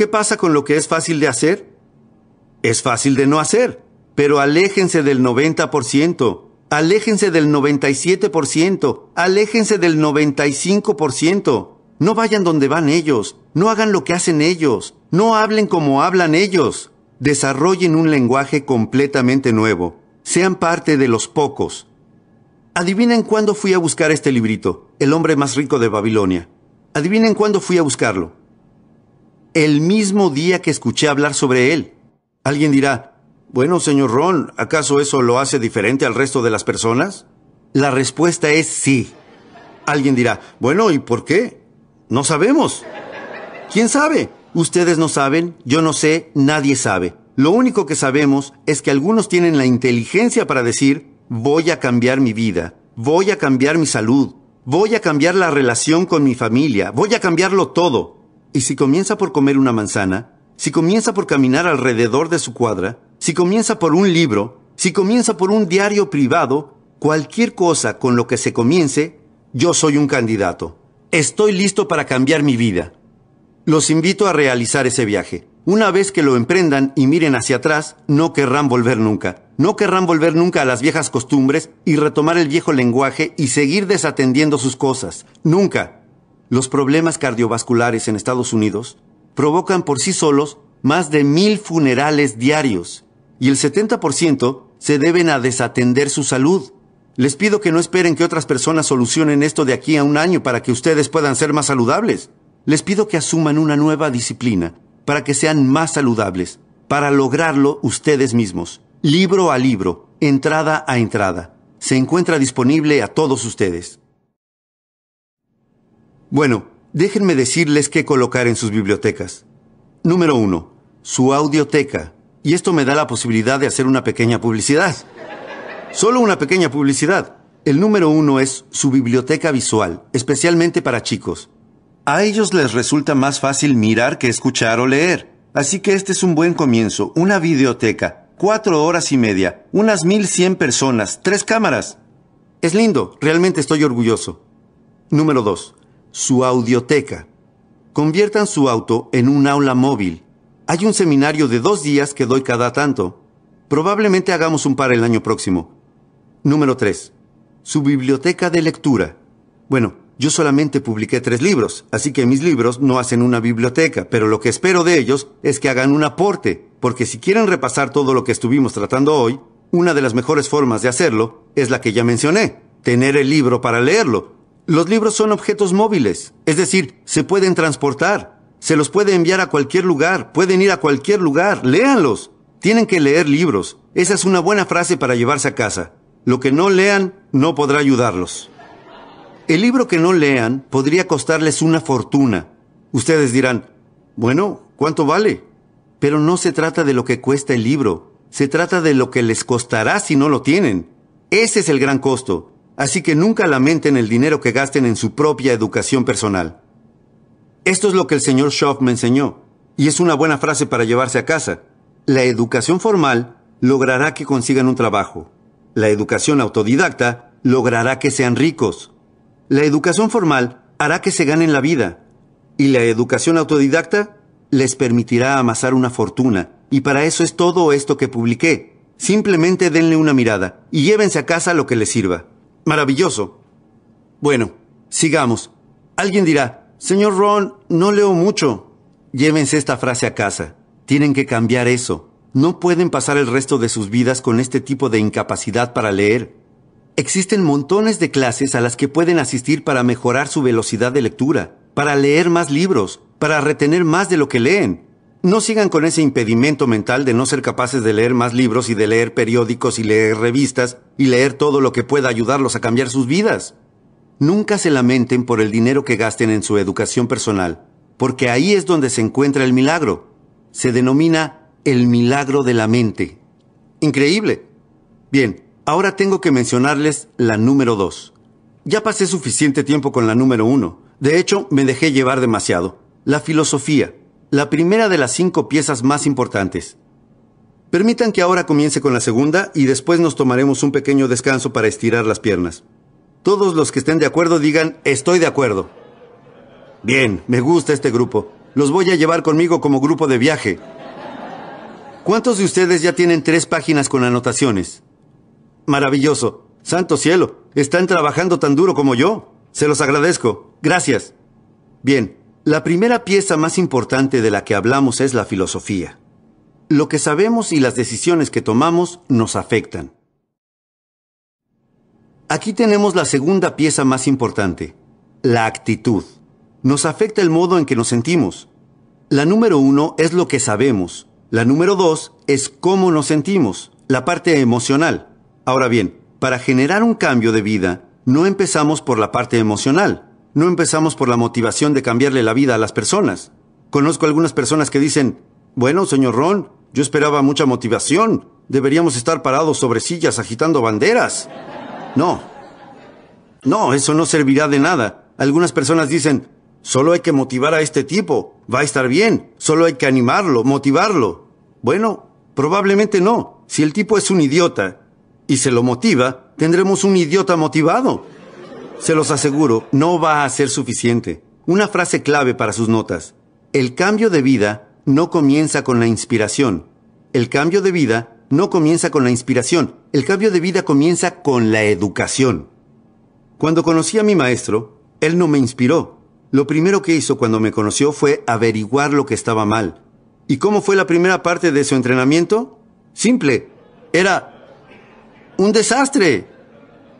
¿Qué pasa con lo que es fácil de hacer? Es fácil de no hacer, pero aléjense del 90%, aléjense del 97%, aléjense del 95%. No vayan donde van ellos, no hagan lo que hacen ellos, no hablen como hablan ellos. Desarrollen un lenguaje completamente nuevo. Sean parte de los pocos. Adivinen cuándo fui a buscar este librito, El hombre más rico de Babilonia. Adivinen cuándo fui a buscarlo. El mismo día que escuché hablar sobre él. Alguien dirá, bueno, señor Ron, ¿acaso eso lo hace diferente al resto de las personas? La respuesta es sí. Alguien dirá, bueno, ¿y por qué? No sabemos. ¿Quién sabe? Ustedes no saben, yo no sé, nadie sabe. Lo único que sabemos es que algunos tienen la inteligencia para decir, voy a cambiar mi vida, voy a cambiar mi salud, voy a cambiar la relación con mi familia, voy a cambiarlo todo. Y si comienza por comer una manzana, si comienza por caminar alrededor de su cuadra, si comienza por un libro, si comienza por un diario privado, cualquier cosa con lo que se comience, yo soy un candidato. Estoy listo para cambiar mi vida. Los invito a realizar ese viaje. Una vez que lo emprendan y miren hacia atrás, no querrán volver nunca. No querrán volver nunca a las viejas costumbres y retomar el viejo lenguaje y seguir desatendiendo sus cosas. Nunca. Los problemas cardiovasculares en Estados Unidos provocan por sí solos más de mil funerales diarios y el 70% se deben a desatender su salud. Les pido que no esperen que otras personas solucionen esto de aquí a un año para que ustedes puedan ser más saludables. Les pido que asuman una nueva disciplina para que sean más saludables, para lograrlo ustedes mismos, libro a libro, entrada a entrada. Se encuentra disponible a todos ustedes. Bueno, Déjenme decirles qué colocar en sus bibliotecas. Número uno, su audioteca. Y esto me da la posibilidad de hacer una pequeña publicidad. Solo una pequeña publicidad. El número uno es su biblioteca visual, especialmente para chicos. A ellos les resulta más fácil mirar que escuchar o leer. Así que este es un buen comienzo, una videoteca, cuatro horas y media, unas mil cien personas, tres cámaras. Es lindo, realmente estoy orgulloso. Número dos su audioteca. Conviertan su auto en un aula móvil. Hay un seminario de dos días que doy cada tanto. Probablemente hagamos un par el año próximo. Número 3. Su biblioteca de lectura. Bueno, yo solamente publiqué tres libros, así que mis libros no hacen una biblioteca, pero lo que espero de ellos es que hagan un aporte, porque si quieren repasar todo lo que estuvimos tratando hoy, una de las mejores formas de hacerlo es la que ya mencioné, tener el libro para leerlo, los libros son objetos móviles, es decir, se pueden transportar, se los puede enviar a cualquier lugar, pueden ir a cualquier lugar, léanlos. Tienen que leer libros. Esa es una buena frase para llevarse a casa. Lo que no lean no podrá ayudarlos. El libro que no lean podría costarles una fortuna. Ustedes dirán, bueno, ¿cuánto vale? Pero no se trata de lo que cuesta el libro, se trata de lo que les costará si no lo tienen. Ese es el gran costo. Así que nunca lamenten el dinero que gasten en su propia educación personal. Esto es lo que el señor Schoff me enseñó, y es una buena frase para llevarse a casa. La educación formal logrará que consigan un trabajo. La educación autodidacta logrará que sean ricos. La educación formal hará que se ganen la vida. Y la educación autodidacta les permitirá amasar una fortuna. Y para eso es todo esto que publiqué. Simplemente denle una mirada y llévense a casa lo que les sirva. Maravilloso. Bueno, sigamos. Alguien dirá, señor Ron, no leo mucho. Llévense esta frase a casa. Tienen que cambiar eso. No pueden pasar el resto de sus vidas con este tipo de incapacidad para leer. Existen montones de clases a las que pueden asistir para mejorar su velocidad de lectura, para leer más libros, para retener más de lo que leen. No sigan con ese impedimento mental de no ser capaces de leer más libros y de leer periódicos y leer revistas y leer todo lo que pueda ayudarlos a cambiar sus vidas. Nunca se lamenten por el dinero que gasten en su educación personal, porque ahí es donde se encuentra el milagro. Se denomina el milagro de la mente. Increíble. Bien, ahora tengo que mencionarles la número dos. Ya pasé suficiente tiempo con la número uno. De hecho, me dejé llevar demasiado. La filosofía la primera de las cinco piezas más importantes. Permitan que ahora comience con la segunda y después nos tomaremos un pequeño descanso para estirar las piernas. Todos los que estén de acuerdo digan estoy de acuerdo. Bien, me gusta este grupo. Los voy a llevar conmigo como grupo de viaje. ¿Cuántos de ustedes ya tienen tres páginas con anotaciones? Maravilloso. Santo cielo, están trabajando tan duro como yo. Se los agradezco. Gracias. Bien, la primera pieza más importante de la que hablamos es la filosofía. Lo que sabemos y las decisiones que tomamos nos afectan. Aquí tenemos la segunda pieza más importante, la actitud. Nos afecta el modo en que nos sentimos. La número uno es lo que sabemos. La número dos es cómo nos sentimos, la parte emocional. Ahora bien, para generar un cambio de vida, no empezamos por la parte emocional. No empezamos por la motivación de cambiarle la vida a las personas. Conozco algunas personas que dicen, bueno, señor Ron, yo esperaba mucha motivación. Deberíamos estar parados sobre sillas agitando banderas. No. No, eso no servirá de nada. Algunas personas dicen, solo hay que motivar a este tipo. Va a estar bien. Solo hay que animarlo, motivarlo. Bueno, probablemente no. Si el tipo es un idiota y se lo motiva, tendremos un idiota motivado. Se los aseguro, no va a ser suficiente. Una frase clave para sus notas. El cambio de vida no comienza con la inspiración. El cambio de vida no comienza con la inspiración. El cambio de vida comienza con la educación. Cuando conocí a mi maestro, él no me inspiró. Lo primero que hizo cuando me conoció fue averiguar lo que estaba mal. ¿Y cómo fue la primera parte de su entrenamiento? Simple. Era un desastre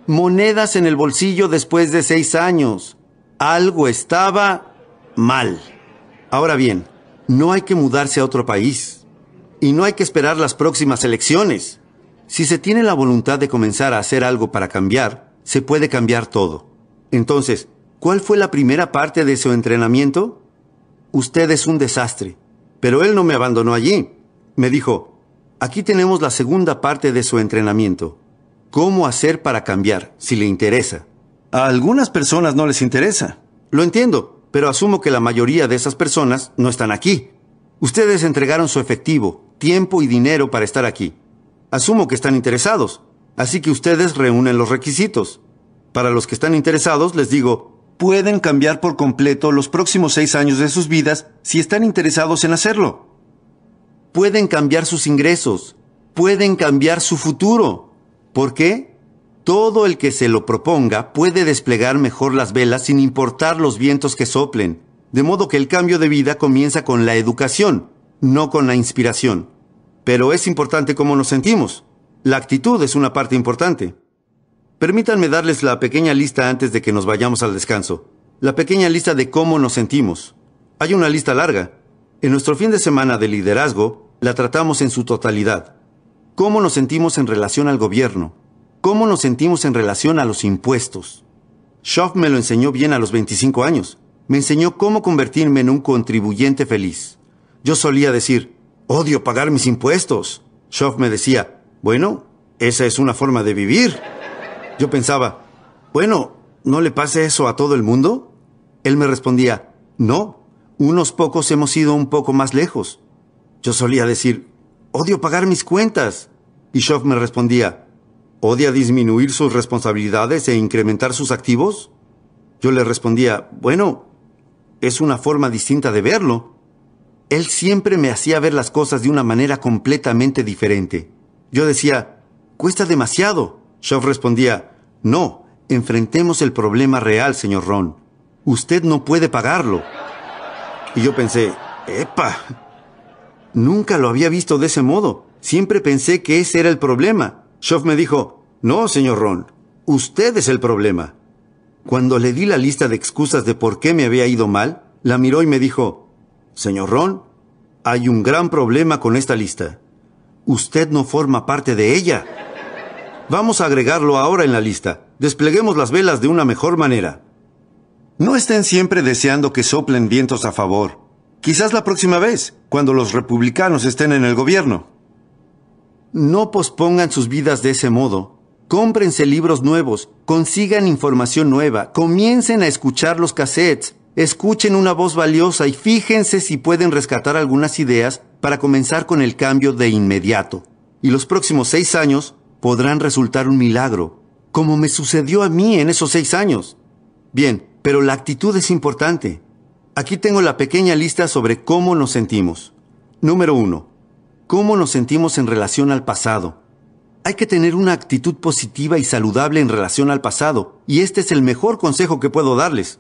monedas en el bolsillo después de seis años. Algo estaba mal. Ahora bien, no hay que mudarse a otro país. Y no hay que esperar las próximas elecciones. Si se tiene la voluntad de comenzar a hacer algo para cambiar, se puede cambiar todo. Entonces, ¿cuál fue la primera parte de su entrenamiento? Usted es un desastre. Pero él no me abandonó allí. Me dijo, aquí tenemos la segunda parte de su entrenamiento cómo hacer para cambiar, si le interesa. A algunas personas no les interesa. Lo entiendo, pero asumo que la mayoría de esas personas no están aquí. Ustedes entregaron su efectivo, tiempo y dinero para estar aquí. Asumo que están interesados, así que ustedes reúnen los requisitos. Para los que están interesados, les digo, pueden cambiar por completo los próximos seis años de sus vidas si están interesados en hacerlo. Pueden cambiar sus ingresos, pueden cambiar su futuro. ¿Por qué? Todo el que se lo proponga puede desplegar mejor las velas sin importar los vientos que soplen, de modo que el cambio de vida comienza con la educación, no con la inspiración. Pero es importante cómo nos sentimos. La actitud es una parte importante. Permítanme darles la pequeña lista antes de que nos vayamos al descanso. La pequeña lista de cómo nos sentimos. Hay una lista larga. En nuestro fin de semana de liderazgo la tratamos en su totalidad cómo nos sentimos en relación al gobierno, cómo nos sentimos en relación a los impuestos. Schoff me lo enseñó bien a los 25 años. Me enseñó cómo convertirme en un contribuyente feliz. Yo solía decir, odio pagar mis impuestos. Schoff me decía, bueno, esa es una forma de vivir. Yo pensaba, bueno, ¿no le pase eso a todo el mundo? Él me respondía, no, unos pocos hemos ido un poco más lejos. Yo solía decir, odio pagar mis cuentas. Y Schoff me respondía, ¿odia disminuir sus responsabilidades e incrementar sus activos? Yo le respondía, bueno, es una forma distinta de verlo. Él siempre me hacía ver las cosas de una manera completamente diferente. Yo decía, cuesta demasiado. Schoff respondía, no, enfrentemos el problema real, señor Ron. Usted no puede pagarlo. Y yo pensé, ¡epa! Nunca lo había visto de ese modo. Siempre pensé que ese era el problema. Schoff me dijo, no, señor Ron, usted es el problema. Cuando le di la lista de excusas de por qué me había ido mal, la miró y me dijo, señor Ron, hay un gran problema con esta lista. Usted no forma parte de ella. Vamos a agregarlo ahora en la lista. Despleguemos las velas de una mejor manera. No estén siempre deseando que soplen vientos a favor. Quizás la próxima vez, cuando los republicanos estén en el gobierno. No pospongan sus vidas de ese modo. Cómprense libros nuevos, consigan información nueva, comiencen a escuchar los cassettes, escuchen una voz valiosa y fíjense si pueden rescatar algunas ideas para comenzar con el cambio de inmediato. Y los próximos seis años podrán resultar un milagro, como me sucedió a mí en esos seis años. Bien, pero la actitud es importante. Aquí tengo la pequeña lista sobre cómo nos sentimos. Número 1. ¿Cómo nos sentimos en relación al pasado? Hay que tener una actitud positiva y saludable en relación al pasado, y este es el mejor consejo que puedo darles.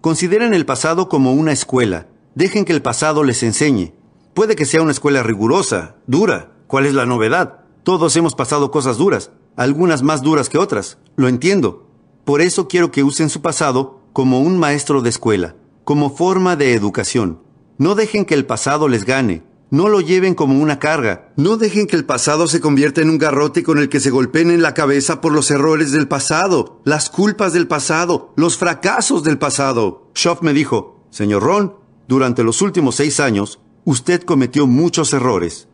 Consideren el pasado como una escuela. Dejen que el pasado les enseñe. Puede que sea una escuela rigurosa, dura. ¿Cuál es la novedad? Todos hemos pasado cosas duras, algunas más duras que otras. Lo entiendo. Por eso quiero que usen su pasado como un maestro de escuela, como forma de educación. No dejen que el pasado les gane. No lo lleven como una carga. No dejen que el pasado se convierta en un garrote con el que se golpeen en la cabeza por los errores del pasado, las culpas del pasado, los fracasos del pasado. Schoff me dijo, Señor Ron, durante los últimos seis años, usted cometió muchos errores.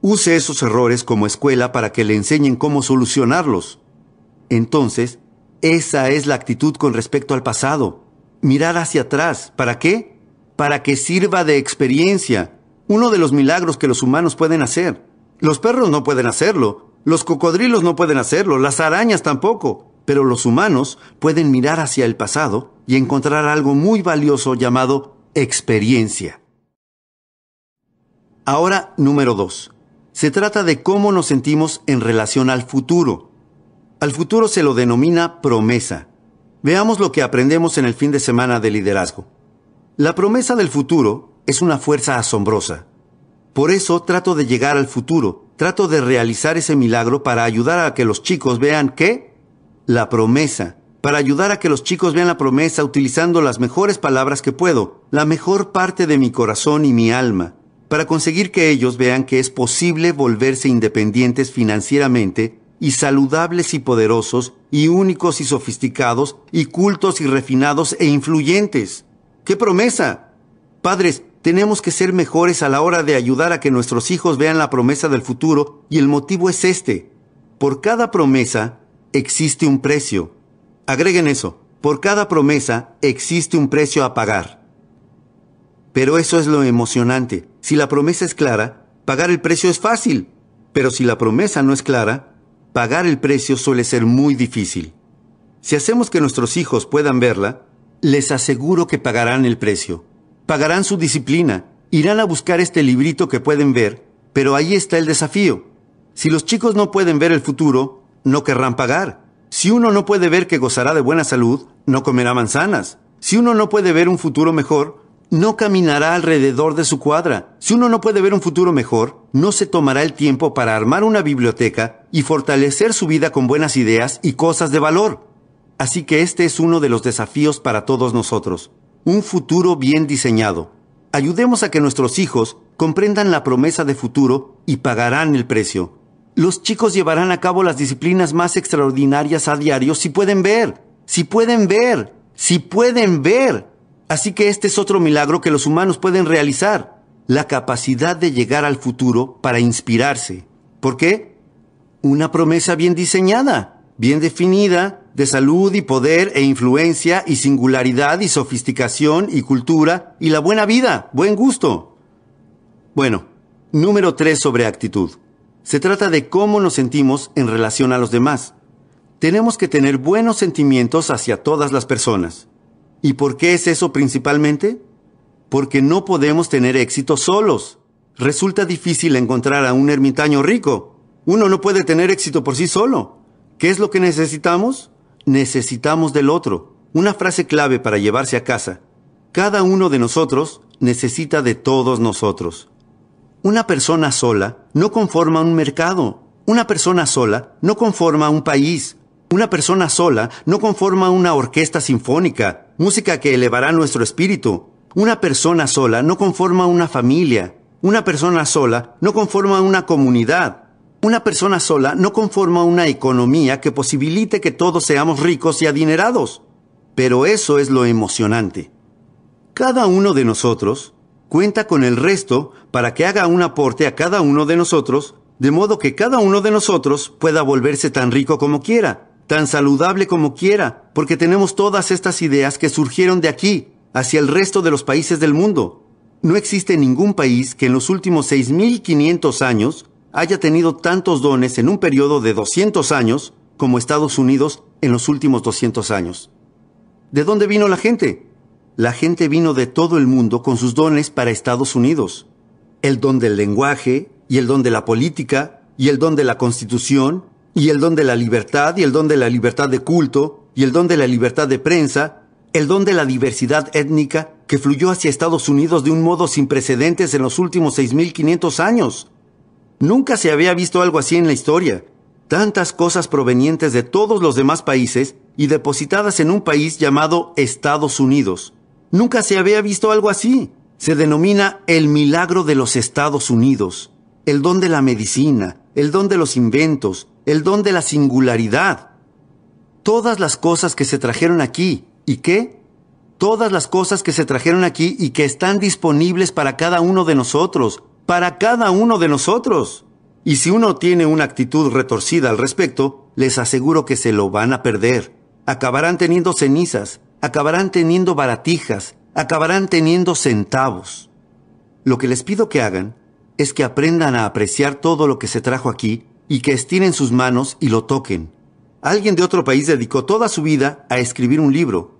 Use esos errores como escuela para que le enseñen cómo solucionarlos. Entonces, esa es la actitud con respecto al pasado. Mirar hacia atrás. ¿Para qué? Para que sirva de experiencia uno de los milagros que los humanos pueden hacer. Los perros no pueden hacerlo, los cocodrilos no pueden hacerlo, las arañas tampoco, pero los humanos pueden mirar hacia el pasado y encontrar algo muy valioso llamado experiencia. Ahora, número dos. Se trata de cómo nos sentimos en relación al futuro. Al futuro se lo denomina promesa. Veamos lo que aprendemos en el fin de semana de liderazgo. La promesa del futuro es una fuerza asombrosa. Por eso trato de llegar al futuro, trato de realizar ese milagro para ayudar a que los chicos vean qué? La promesa. Para ayudar a que los chicos vean la promesa utilizando las mejores palabras que puedo, la mejor parte de mi corazón y mi alma, para conseguir que ellos vean que es posible volverse independientes financieramente y saludables y poderosos y únicos y sofisticados y cultos y refinados e influyentes. ¡Qué promesa! Padres, tenemos que ser mejores a la hora de ayudar a que nuestros hijos vean la promesa del futuro y el motivo es este. Por cada promesa existe un precio. Agreguen eso. Por cada promesa existe un precio a pagar. Pero eso es lo emocionante. Si la promesa es clara, pagar el precio es fácil. Pero si la promesa no es clara, pagar el precio suele ser muy difícil. Si hacemos que nuestros hijos puedan verla, les aseguro que pagarán el precio pagarán su disciplina, irán a buscar este librito que pueden ver, pero ahí está el desafío. Si los chicos no pueden ver el futuro, no querrán pagar. Si uno no puede ver que gozará de buena salud, no comerá manzanas. Si uno no puede ver un futuro mejor, no caminará alrededor de su cuadra. Si uno no puede ver un futuro mejor, no se tomará el tiempo para armar una biblioteca y fortalecer su vida con buenas ideas y cosas de valor. Así que este es uno de los desafíos para todos nosotros un futuro bien diseñado. Ayudemos a que nuestros hijos comprendan la promesa de futuro y pagarán el precio. Los chicos llevarán a cabo las disciplinas más extraordinarias a diario si pueden ver, si pueden ver, si pueden ver. Así que este es otro milagro que los humanos pueden realizar, la capacidad de llegar al futuro para inspirarse. ¿Por qué? Una promesa bien diseñada, bien definida, de salud y poder e influencia y singularidad y sofisticación y cultura y la buena vida, buen gusto. Bueno, número tres sobre actitud. Se trata de cómo nos sentimos en relación a los demás. Tenemos que tener buenos sentimientos hacia todas las personas. ¿Y por qué es eso principalmente? Porque no podemos tener éxito solos. Resulta difícil encontrar a un ermitaño rico. Uno no puede tener éxito por sí solo. ¿Qué es lo que necesitamos? Necesitamos del otro. Una frase clave para llevarse a casa. Cada uno de nosotros necesita de todos nosotros. Una persona sola no conforma un mercado. Una persona sola no conforma un país. Una persona sola no conforma una orquesta sinfónica, música que elevará nuestro espíritu. Una persona sola no conforma una familia. Una persona sola no conforma una comunidad. Una persona sola no conforma una economía que posibilite que todos seamos ricos y adinerados. Pero eso es lo emocionante. Cada uno de nosotros cuenta con el resto para que haga un aporte a cada uno de nosotros, de modo que cada uno de nosotros pueda volverse tan rico como quiera, tan saludable como quiera, porque tenemos todas estas ideas que surgieron de aquí, hacia el resto de los países del mundo. No existe ningún país que en los últimos 6.500 años haya tenido tantos dones en un periodo de 200 años como Estados Unidos en los últimos 200 años. ¿De dónde vino la gente? la gente vino de todo el mundo con sus dones para Estados Unidos. El don del lenguaje, y el don de la política, y el don de la constitución, y el don de la libertad, y el don de la libertad de culto, y el don de la libertad de prensa, el don de la diversidad étnica que fluyó hacia Estados Unidos de un modo sin precedentes en los últimos 6.500 años. Nunca se había visto algo así en la historia. Tantas cosas provenientes de todos los demás países y depositadas en un país llamado Estados Unidos. Nunca se había visto algo así. Se denomina el milagro de los Estados Unidos, el don de la medicina, el don de los inventos, el don de la singularidad. Todas las cosas que se trajeron aquí, ¿y qué? Todas las cosas que se trajeron aquí y que están disponibles para cada uno de nosotros, para cada uno de nosotros. Y si uno tiene una actitud retorcida al respecto, les aseguro que se lo van a perder. Acabarán teniendo cenizas, acabarán teniendo baratijas, acabarán teniendo centavos. Lo que les pido que hagan es que aprendan a apreciar todo lo que se trajo aquí y que estiren sus manos y lo toquen. Alguien de otro país dedicó toda su vida a escribir un libro.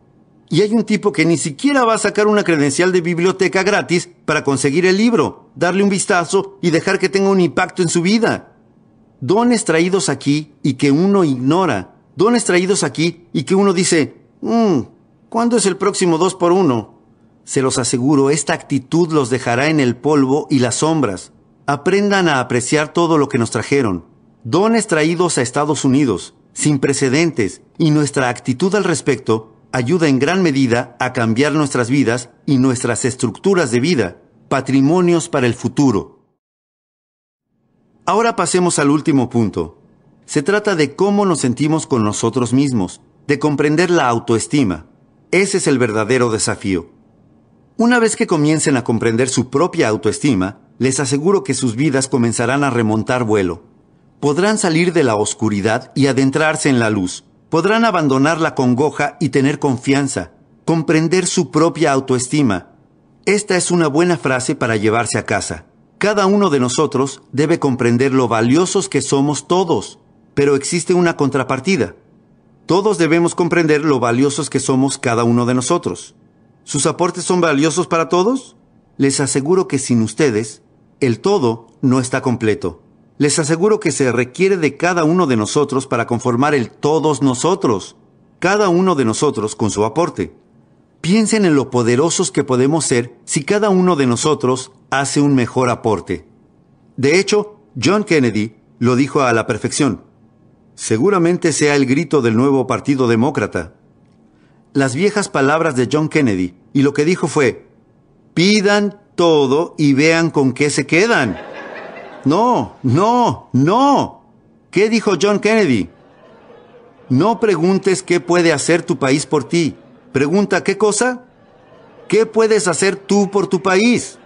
Y hay un tipo que ni siquiera va a sacar una credencial de biblioteca gratis para conseguir el libro, darle un vistazo y dejar que tenga un impacto en su vida. Dones traídos aquí y que uno ignora. Dones traídos aquí y que uno dice, mmm, ¿cuándo es el próximo dos por uno? Se los aseguro, esta actitud los dejará en el polvo y las sombras. Aprendan a apreciar todo lo que nos trajeron. Dones traídos a Estados Unidos, sin precedentes, y nuestra actitud al respecto ayuda en gran medida a cambiar nuestras vidas y nuestras estructuras de vida, patrimonios para el futuro. Ahora pasemos al último punto. Se trata de cómo nos sentimos con nosotros mismos, de comprender la autoestima. Ese es el verdadero desafío. Una vez que comiencen a comprender su propia autoestima, les aseguro que sus vidas comenzarán a remontar vuelo. Podrán salir de la oscuridad y adentrarse en la luz. Podrán abandonar la congoja y tener confianza, comprender su propia autoestima. Esta es una buena frase para llevarse a casa. Cada uno de nosotros debe comprender lo valiosos que somos todos, pero existe una contrapartida. Todos debemos comprender lo valiosos que somos cada uno de nosotros. ¿Sus aportes son valiosos para todos? Les aseguro que sin ustedes, el todo no está completo. Les aseguro que se requiere de cada uno de nosotros para conformar el todos nosotros, cada uno de nosotros con su aporte. Piensen en lo poderosos que podemos ser si cada uno de nosotros hace un mejor aporte. De hecho, John Kennedy lo dijo a la perfección. Seguramente sea el grito del nuevo Partido Demócrata las viejas palabras de John Kennedy y lo que dijo fue, pidan todo y vean con qué se quedan. No, no, no. ¿Qué dijo John Kennedy? No preguntes qué puede hacer tu país por ti. Pregunta qué cosa. ¿Qué puedes hacer tú por tu país?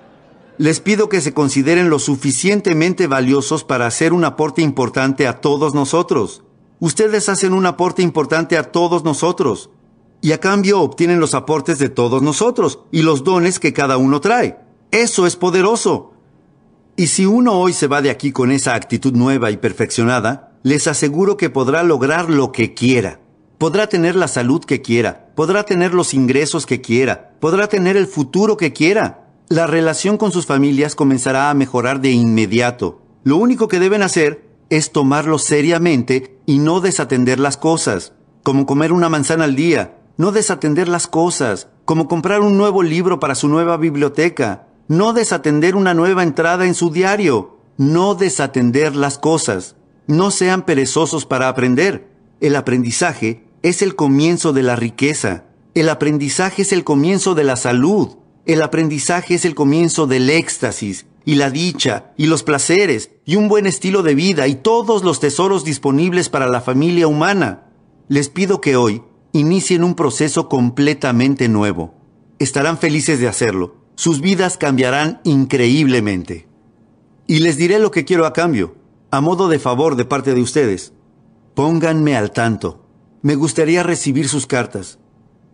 Les pido que se consideren lo suficientemente valiosos para hacer un aporte importante a todos nosotros. Ustedes hacen un aporte importante a todos nosotros y a cambio obtienen los aportes de todos nosotros y los dones que cada uno trae. Eso es poderoso. Y si uno hoy se va de aquí con esa actitud nueva y perfeccionada, les aseguro que podrá lograr lo que quiera. Podrá tener la salud que quiera, podrá tener los ingresos que quiera, podrá tener el futuro que quiera. La relación con sus familias comenzará a mejorar de inmediato. Lo único que deben hacer es tomarlo seriamente y no desatender las cosas, como comer una manzana al día, no desatender las cosas, como comprar un nuevo libro para su nueva biblioteca, no desatender una nueva entrada en su diario, no desatender las cosas. No sean perezosos para aprender. El aprendizaje es el comienzo de la riqueza. El aprendizaje es el comienzo de la salud. El aprendizaje es el comienzo del éxtasis y la dicha y los placeres y un buen estilo de vida y todos los tesoros disponibles para la familia humana. Les pido que hoy inicien un proceso completamente nuevo. Estarán felices de hacerlo. Sus vidas cambiarán increíblemente. Y les diré lo que quiero a cambio, a modo de favor de parte de ustedes. Pónganme al tanto. Me gustaría recibir sus cartas.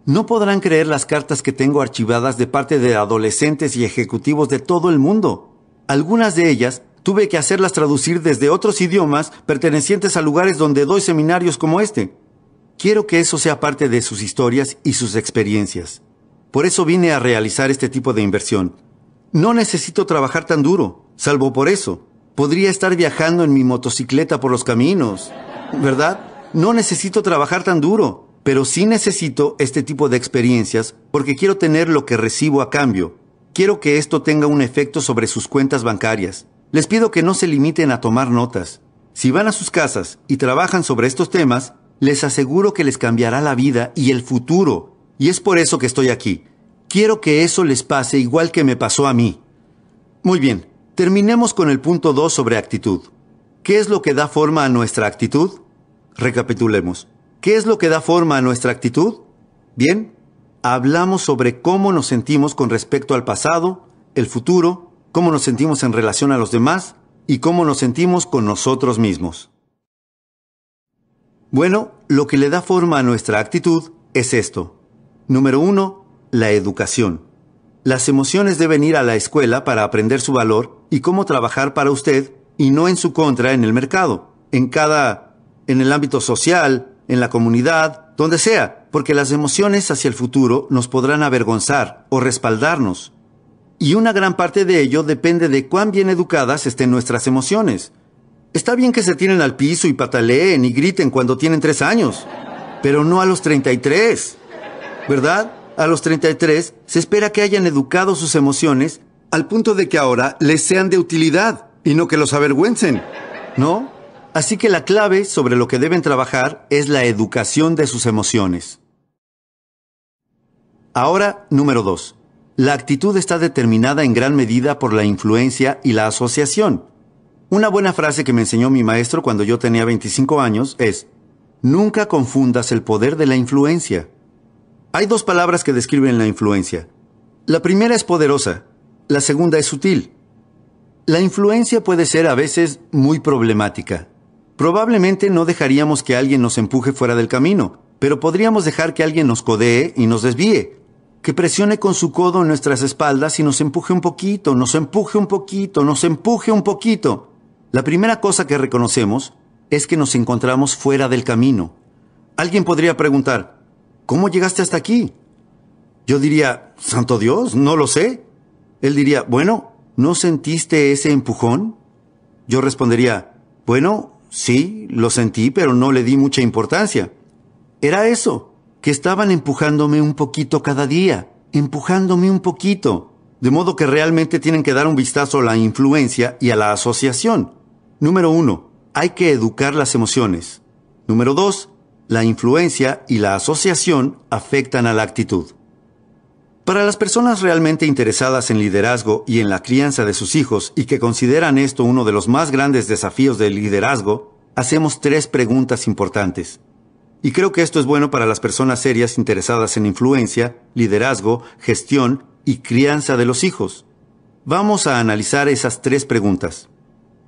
No podrán creer las cartas que tengo archivadas de parte de adolescentes y ejecutivos de todo el mundo. Algunas de ellas tuve que hacerlas traducir desde otros idiomas pertenecientes a lugares donde doy seminarios como este. Quiero que eso sea parte de sus historias y sus experiencias. Por eso vine a realizar este tipo de inversión. No necesito trabajar tan duro, salvo por eso. Podría estar viajando en mi motocicleta por los caminos, ¿verdad? No necesito trabajar tan duro, pero sí necesito este tipo de experiencias porque quiero tener lo que recibo a cambio. Quiero que esto tenga un efecto sobre sus cuentas bancarias. Les pido que no se limiten a tomar notas. Si van a sus casas y trabajan sobre estos temas, les aseguro que les cambiará la vida y el futuro. Y es por eso que estoy aquí. Quiero que eso les pase igual que me pasó a mí. Muy bien, terminemos con el punto 2 sobre actitud. ¿Qué es lo que da forma a nuestra actitud? Recapitulemos. ¿Qué es lo que da forma a nuestra actitud? Bien, hablamos sobre cómo nos sentimos con respecto al pasado, el futuro, cómo nos sentimos en relación a los demás y cómo nos sentimos con nosotros mismos. Bueno, lo que le da forma a nuestra actitud es esto. Número uno, la educación. Las emociones deben ir a la escuela para aprender su valor y cómo trabajar para usted y no en su contra en el mercado, en cada, en el ámbito social, en la comunidad, donde sea, porque las emociones hacia el futuro nos podrán avergonzar o respaldarnos. Y una gran parte de ello depende de cuán bien educadas estén nuestras emociones. Está bien que se tienen al piso y pataleen y griten cuando tienen tres años, pero no a los 33. ¿Verdad? A los 33 se espera que hayan educado sus emociones al punto de que ahora les sean de utilidad y no que los avergüencen. ¿No? Así que la clave sobre lo que deben trabajar es la educación de sus emociones. Ahora, número 2. La actitud está determinada en gran medida por la influencia y la asociación. Una buena frase que me enseñó mi maestro cuando yo tenía 25 años es, Nunca confundas el poder de la influencia. Hay dos palabras que describen la influencia. La primera es poderosa, la segunda es sutil. La influencia puede ser a veces muy problemática. Probablemente no dejaríamos que alguien nos empuje fuera del camino, pero podríamos dejar que alguien nos codee y nos desvíe, que presione con su codo en nuestras espaldas y nos empuje un poquito, nos empuje un poquito, nos empuje un poquito. La primera cosa que reconocemos es que nos encontramos fuera del camino. Alguien podría preguntar, ¿cómo llegaste hasta aquí? Yo diría, Santo Dios, no lo sé. Él diría, bueno, ¿no sentiste ese empujón? Yo respondería, bueno, sí, lo sentí, pero no le di mucha importancia. Era eso, que estaban empujándome un poquito cada día, empujándome un poquito. De modo que realmente tienen que dar un vistazo a la influencia y a la asociación. Número uno, hay que educar las emociones. Número dos, la influencia y la asociación afectan a la actitud. Para las personas realmente interesadas en liderazgo y en la crianza de sus hijos y que consideran esto uno de los más grandes desafíos del liderazgo, hacemos tres preguntas importantes. Y creo que esto es bueno para las personas serias interesadas en influencia, liderazgo, gestión y crianza de los hijos. Vamos a analizar esas tres preguntas.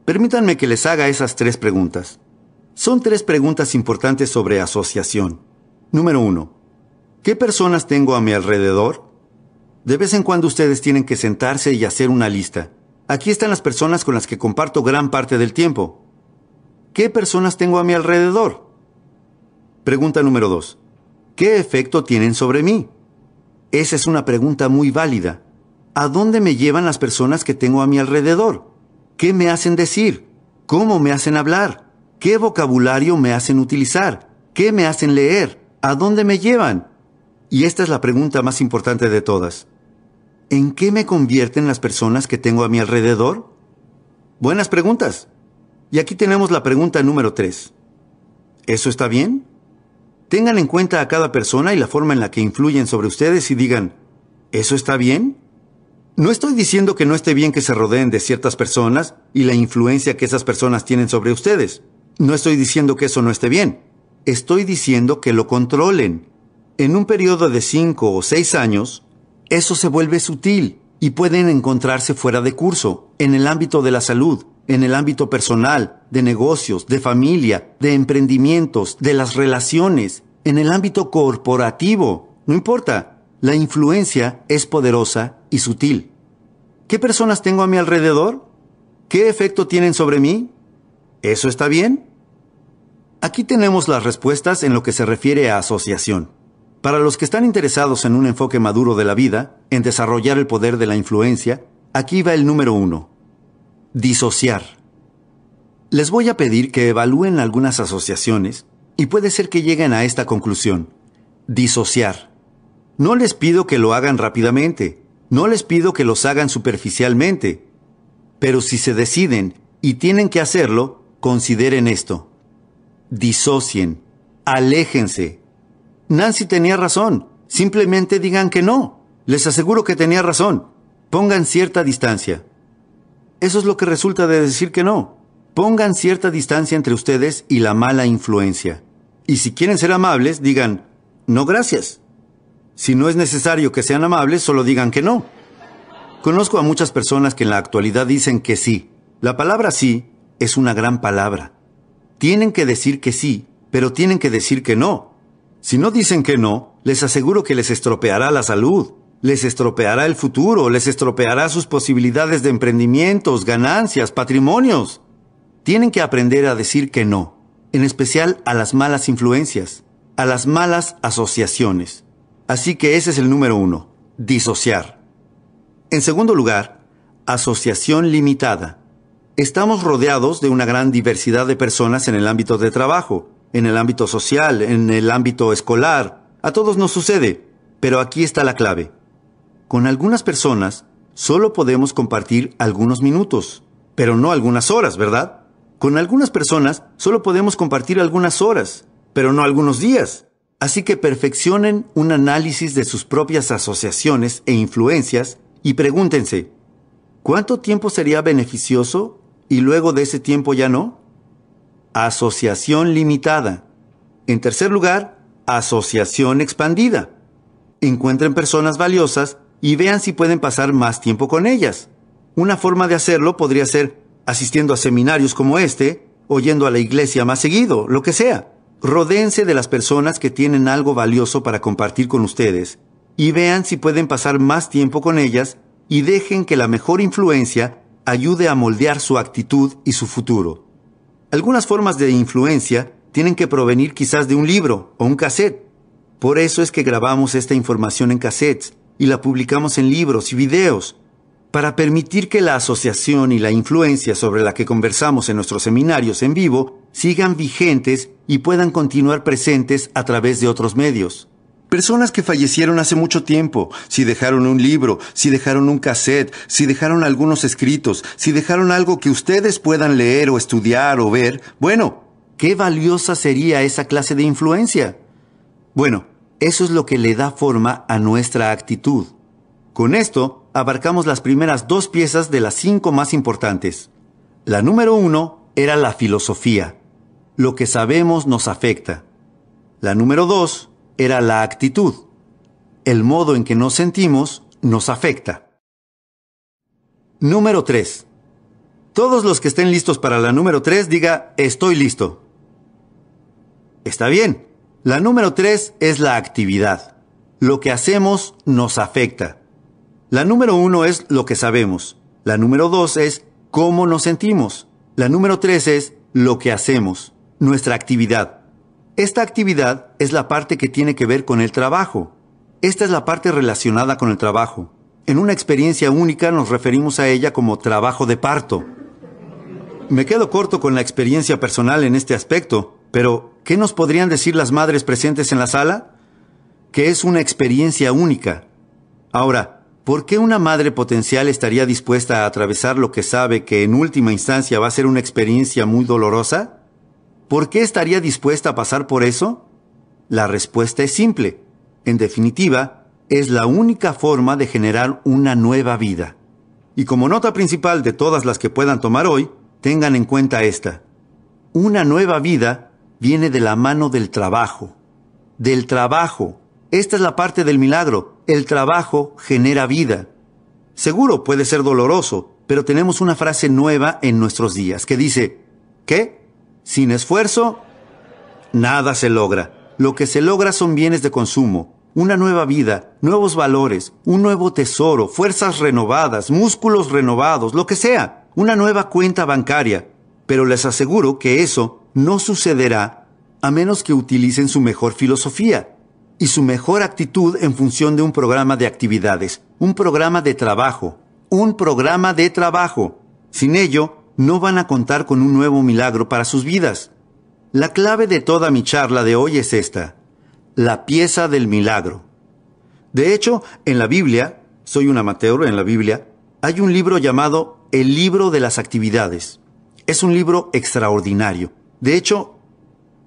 Permítanme que les haga esas tres preguntas. Son tres preguntas importantes sobre asociación. Número uno. ¿Qué personas tengo a mi alrededor? De vez en cuando ustedes tienen que sentarse y hacer una lista. Aquí están las personas con las que comparto gran parte del tiempo. ¿Qué personas tengo a mi alrededor? Pregunta número dos. ¿Qué efecto tienen sobre mí? Esa es una pregunta muy válida. ¿A dónde me llevan las personas que tengo a mi alrededor? ¿Qué me hacen decir? ¿Cómo me hacen hablar? ¿Qué vocabulario me hacen utilizar? ¿Qué me hacen leer? ¿A dónde me llevan? Y esta es la pregunta más importante de todas. ¿En qué me convierten las personas que tengo a mi alrededor? Buenas preguntas. Y aquí tenemos la pregunta número 3. ¿Eso está bien? Tengan en cuenta a cada persona y la forma en la que influyen sobre ustedes y digan, ¿eso está bien? No estoy diciendo que no esté bien que se rodeen de ciertas personas y la influencia que esas personas tienen sobre ustedes. No estoy diciendo que eso no esté bien. Estoy diciendo que lo controlen. En un periodo de cinco o seis años, eso se vuelve sutil y pueden encontrarse fuera de curso, en el ámbito de la salud, en el ámbito personal, de negocios, de familia, de emprendimientos, de las relaciones, en el ámbito corporativo. No importa, la influencia es poderosa y sutil. ¿Qué personas tengo a mi alrededor? ¿Qué efecto tienen sobre mí? ¿Eso está bien? Aquí tenemos las respuestas en lo que se refiere a asociación. Para los que están interesados en un enfoque maduro de la vida, en desarrollar el poder de la influencia, aquí va el número uno. Disociar. Les voy a pedir que evalúen algunas asociaciones y puede ser que lleguen a esta conclusión. Disociar. No les pido que lo hagan rápidamente, no les pido que los hagan superficialmente, pero si se deciden y tienen que hacerlo, consideren esto. Disocien, aléjense. Nancy tenía razón, simplemente digan que no. Les aseguro que tenía razón. Pongan cierta distancia. Eso es lo que resulta de decir que no. Pongan cierta distancia entre ustedes y la mala influencia. Y si quieren ser amables, digan, no gracias. Si no es necesario que sean amables, solo digan que no. Conozco a muchas personas que en la actualidad dicen que sí. La palabra sí es una gran palabra. Tienen que decir que sí, pero tienen que decir que no. Si no dicen que no, les aseguro que les estropeará la salud, les estropeará el futuro, les estropeará sus posibilidades de emprendimientos, ganancias, patrimonios. Tienen que aprender a decir que no, en especial a las malas influencias, a las malas asociaciones. Así que ese es el número uno, disociar. En segundo lugar, asociación limitada. Estamos rodeados de una gran diversidad de personas en el ámbito de trabajo, en el ámbito social, en el ámbito escolar. A todos nos sucede, pero aquí está la clave. Con algunas personas solo podemos compartir algunos minutos, pero no algunas horas, ¿verdad? Con algunas personas solo podemos compartir algunas horas, pero no algunos días. Así que perfeccionen un análisis de sus propias asociaciones e influencias y pregúntense, ¿cuánto tiempo sería beneficioso y luego de ese tiempo ya no? Asociación limitada. En tercer lugar, asociación expandida. Encuentren personas valiosas y vean si pueden pasar más tiempo con ellas. Una forma de hacerlo podría ser asistiendo a seminarios como este, o yendo a la iglesia más seguido, lo que sea. Rodéense de las personas que tienen algo valioso para compartir con ustedes y vean si pueden pasar más tiempo con ellas y dejen que la mejor influencia ayude a moldear su actitud y su futuro. Algunas formas de influencia tienen que provenir quizás de un libro o un cassette. Por eso es que grabamos esta información en cassettes y la publicamos en libros y videos, para permitir que la asociación y la influencia sobre la que conversamos en nuestros seminarios en vivo sigan vigentes y puedan continuar presentes a través de otros medios. Personas que fallecieron hace mucho tiempo, si dejaron un libro, si dejaron un cassette, si dejaron algunos escritos, si dejaron algo que ustedes puedan leer o estudiar o ver, bueno, qué valiosa sería esa clase de influencia. Bueno, eso es lo que le da forma a nuestra actitud. Con esto, abarcamos las primeras dos piezas de las cinco más importantes. La número uno era la filosofía. Lo que sabemos nos afecta. La número dos era la actitud. El modo en que nos sentimos nos afecta. Número 3. Todos los que estén listos para la número 3 diga estoy listo. Está bien. La número 3 es la actividad. Lo que hacemos nos afecta. La número 1 es lo que sabemos. La número 2 es cómo nos sentimos. La número 3 es lo que hacemos, nuestra actividad. Esta actividad es la parte que tiene que ver con el trabajo. Esta es la parte relacionada con el trabajo. En una experiencia única nos referimos a ella como trabajo de parto. Me quedo corto con la experiencia personal en este aspecto, pero ¿qué nos podrían decir las madres presentes en la sala? Que es una experiencia única. Ahora, ¿por qué una madre potencial estaría dispuesta a atravesar lo que sabe que en última instancia va a ser una experiencia muy dolorosa? ¿Por qué estaría dispuesta a pasar por eso? La respuesta es simple. En definitiva, es la única forma de generar una nueva vida. Y como nota principal de todas las que puedan tomar hoy, tengan en cuenta esta. Una nueva vida viene de la mano del trabajo. Del trabajo. Esta es la parte del milagro. El trabajo genera vida. Seguro puede ser doloroso, pero tenemos una frase nueva en nuestros días que dice, ¿qué? Sin esfuerzo, nada se logra. Lo que se logra son bienes de consumo, una nueva vida, nuevos valores, un nuevo tesoro, fuerzas renovadas, músculos renovados, lo que sea, una nueva cuenta bancaria. Pero les aseguro que eso no sucederá a menos que utilicen su mejor filosofía. y su mejor actitud en función de un programa de actividades, un programa de trabajo, un programa de trabajo. Sin ello, no van a contar con un nuevo milagro para sus vidas. La clave de toda mi charla de hoy es esta, la pieza del milagro. De hecho, en la Biblia, soy un amateur en la Biblia, hay un libro llamado El libro de las actividades. Es un libro extraordinario. De hecho,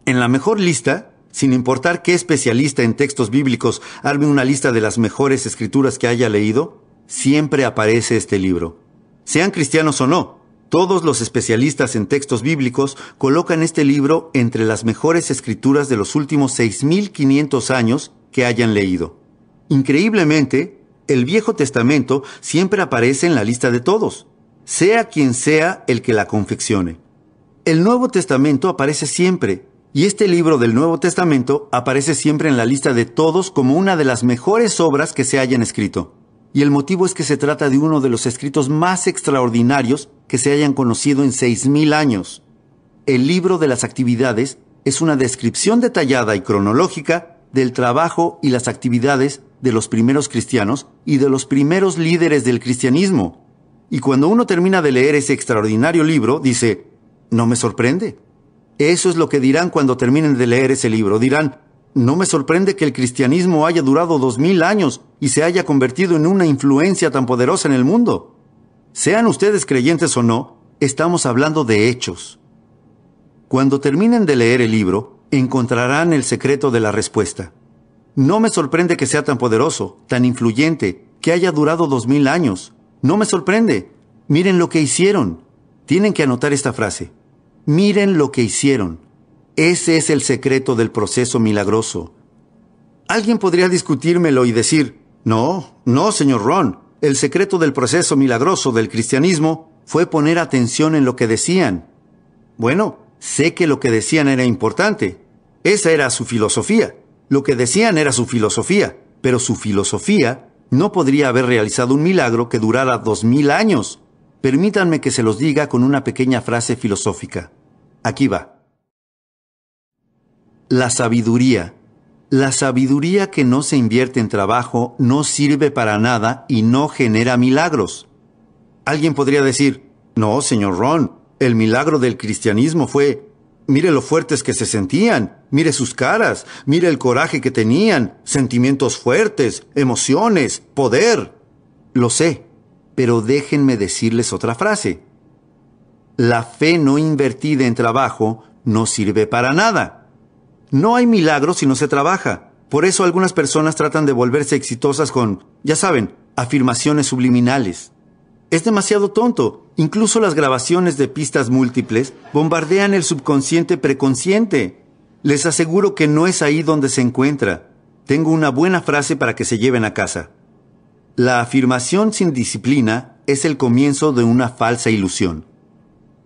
en la mejor lista, sin importar qué especialista en textos bíblicos arme una lista de las mejores escrituras que haya leído, siempre aparece este libro. Sean cristianos o no, todos los especialistas en textos bíblicos colocan este libro entre las mejores escrituras de los últimos 6.500 años que hayan leído. Increíblemente, el Viejo Testamento siempre aparece en la lista de todos, sea quien sea el que la confeccione. El Nuevo Testamento aparece siempre, y este libro del Nuevo Testamento aparece siempre en la lista de todos como una de las mejores obras que se hayan escrito. Y el motivo es que se trata de uno de los escritos más extraordinarios que se hayan conocido en 6.000 años. El libro de las actividades es una descripción detallada y cronológica del trabajo y las actividades de los primeros cristianos y de los primeros líderes del cristianismo. Y cuando uno termina de leer ese extraordinario libro, dice, no me sorprende. Eso es lo que dirán cuando terminen de leer ese libro. Dirán, no me sorprende que el cristianismo haya durado dos mil años y se haya convertido en una influencia tan poderosa en el mundo. Sean ustedes creyentes o no, estamos hablando de hechos. Cuando terminen de leer el libro, encontrarán el secreto de la respuesta. No me sorprende que sea tan poderoso, tan influyente, que haya durado dos mil años. No me sorprende. Miren lo que hicieron. Tienen que anotar esta frase. Miren lo que hicieron. Ese es el secreto del proceso milagroso. Alguien podría discutírmelo y decir, no, no, señor Ron, el secreto del proceso milagroso del cristianismo fue poner atención en lo que decían. Bueno, sé que lo que decían era importante. Esa era su filosofía. Lo que decían era su filosofía, pero su filosofía no podría haber realizado un milagro que durara dos mil años. Permítanme que se los diga con una pequeña frase filosófica. Aquí va. La sabiduría. La sabiduría que no se invierte en trabajo no sirve para nada y no genera milagros. Alguien podría decir, no, señor Ron, el milagro del cristianismo fue, mire lo fuertes que se sentían, mire sus caras, mire el coraje que tenían, sentimientos fuertes, emociones, poder. Lo sé, pero déjenme decirles otra frase. La fe no invertida en trabajo no sirve para nada. No hay milagros si no se trabaja. Por eso algunas personas tratan de volverse exitosas con, ya saben, afirmaciones subliminales. Es demasiado tonto. Incluso las grabaciones de pistas múltiples bombardean el subconsciente preconsciente. Les aseguro que no es ahí donde se encuentra. Tengo una buena frase para que se lleven a casa. La afirmación sin disciplina es el comienzo de una falsa ilusión.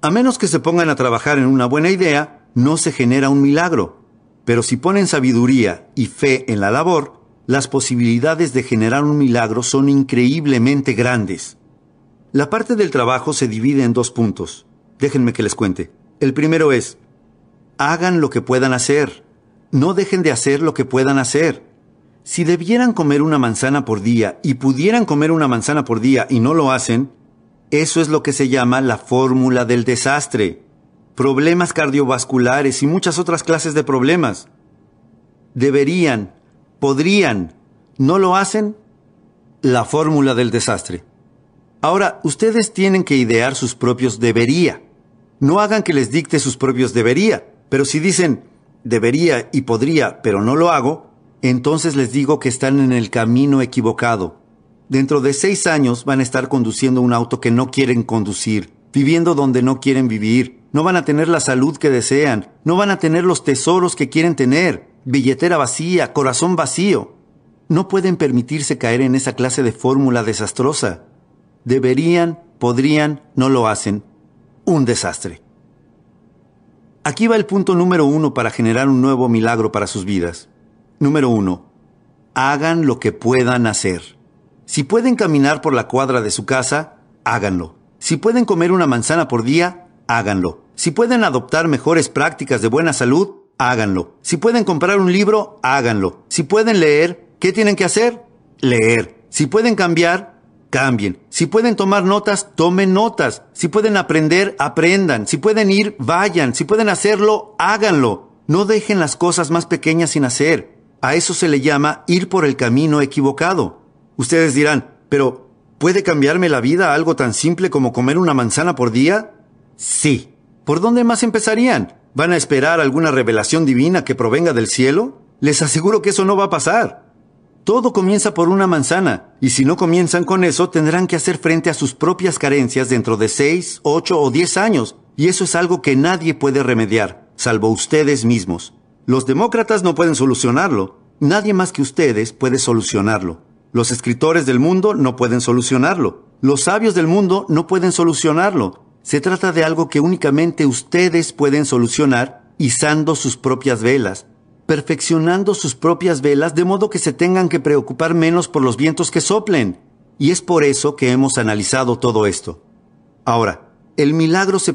A menos que se pongan a trabajar en una buena idea, no se genera un milagro. Pero si ponen sabiduría y fe en la labor, las posibilidades de generar un milagro son increíblemente grandes. La parte del trabajo se divide en dos puntos. Déjenme que les cuente. El primero es, hagan lo que puedan hacer. No dejen de hacer lo que puedan hacer. Si debieran comer una manzana por día y pudieran comer una manzana por día y no lo hacen, eso es lo que se llama la fórmula del desastre. Problemas cardiovasculares y muchas otras clases de problemas. Deberían, podrían, no lo hacen, la fórmula del desastre. Ahora, ustedes tienen que idear sus propios debería. No hagan que les dicte sus propios debería, pero si dicen debería y podría, pero no lo hago, entonces les digo que están en el camino equivocado. Dentro de seis años van a estar conduciendo un auto que no quieren conducir, viviendo donde no quieren vivir, no van a tener la salud que desean, no van a tener los tesoros que quieren tener, billetera vacía, corazón vacío. No pueden permitirse caer en esa clase de fórmula desastrosa. Deberían, podrían, no lo hacen. Un desastre. Aquí va el punto número uno para generar un nuevo milagro para sus vidas. Número uno, hagan lo que puedan hacer. Si pueden caminar por la cuadra de su casa, háganlo. Si pueden comer una manzana por día, háganlo. Si pueden adoptar mejores prácticas de buena salud, háganlo. Si pueden comprar un libro, háganlo. Si pueden leer, ¿qué tienen que hacer? Leer. Si pueden cambiar, cambien. Si pueden tomar notas, tomen notas. Si pueden aprender, aprendan. Si pueden ir, vayan. Si pueden hacerlo, háganlo. No dejen las cosas más pequeñas sin hacer. A eso se le llama ir por el camino equivocado. Ustedes dirán, pero ¿puede cambiarme la vida algo tan simple como comer una manzana por día? Sí. ¿Por dónde más empezarían? ¿Van a esperar alguna revelación divina que provenga del cielo? Les aseguro que eso no va a pasar. Todo comienza por una manzana, y si no comienzan con eso, tendrán que hacer frente a sus propias carencias dentro de 6, 8 o 10 años, y eso es algo que nadie puede remediar, salvo ustedes mismos. Los demócratas no pueden solucionarlo, nadie más que ustedes puede solucionarlo. Los escritores del mundo no pueden solucionarlo, los sabios del mundo no pueden solucionarlo, se trata de algo que únicamente ustedes pueden solucionar izando sus propias velas, perfeccionando sus propias velas de modo que se tengan que preocupar menos por los vientos que soplen. Y es por eso que hemos analizado todo esto. Ahora, el milagro se